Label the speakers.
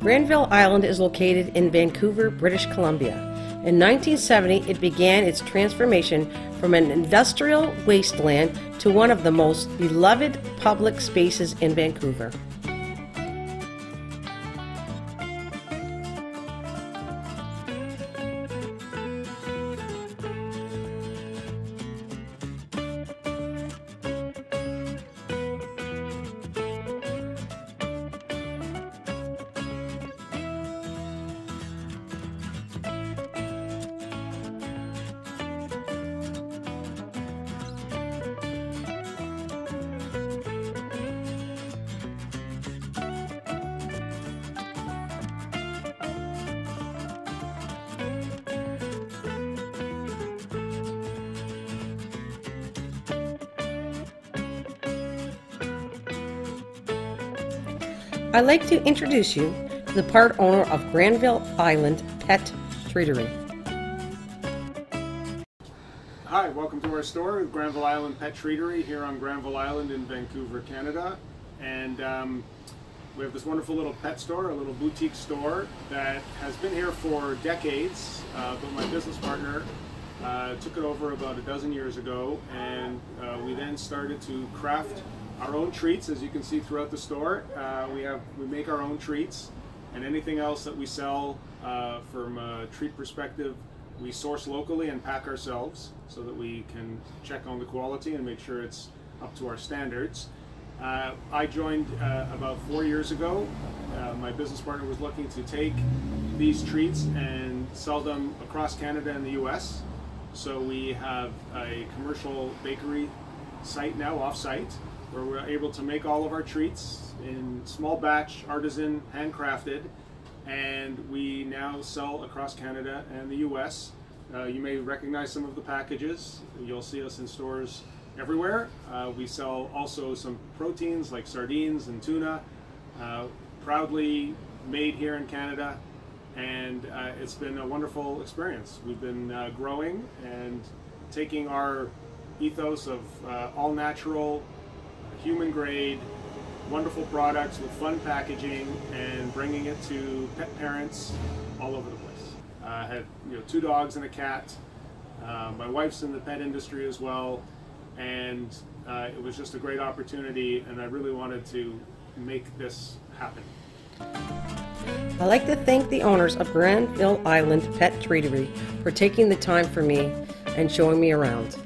Speaker 1: Granville Island is located in Vancouver, British Columbia. In 1970, it began its transformation from an industrial wasteland to one of the most beloved public spaces in Vancouver. I'd like to introduce you to the part owner of Granville Island Pet Treatery.
Speaker 2: Hi, welcome to our store, Granville Island Pet Treatery, here on Granville Island in Vancouver, Canada. And um, we have this wonderful little pet store, a little boutique store that has been here for decades. Uh, but my business partner uh, took it over about a dozen years ago, and uh, we then started to craft our own treats, as you can see throughout the store. Uh, we have we make our own treats, and anything else that we sell uh, from a treat perspective, we source locally and pack ourselves, so that we can check on the quality and make sure it's up to our standards. Uh, I joined uh, about four years ago. Uh, my business partner was looking to take these treats and sell them across Canada and the U.S. So we have a commercial bakery site now off-site where we're able to make all of our treats in small batch, artisan, handcrafted, and we now sell across Canada and the US. Uh, you may recognize some of the packages. You'll see us in stores everywhere. Uh, we sell also some proteins like sardines and tuna, uh, proudly made here in Canada, and uh, it's been a wonderful experience. We've been uh, growing and taking our ethos of uh, all natural, human grade, wonderful products with fun packaging and bringing it to pet parents all over the place. I have you know two dogs and a cat. Uh, my wife's in the pet industry as well, and uh, it was just a great opportunity, and I really wanted to make this happen.
Speaker 1: I'd like to thank the owners of Granville Island Pet Treatery for taking the time for me and showing me around.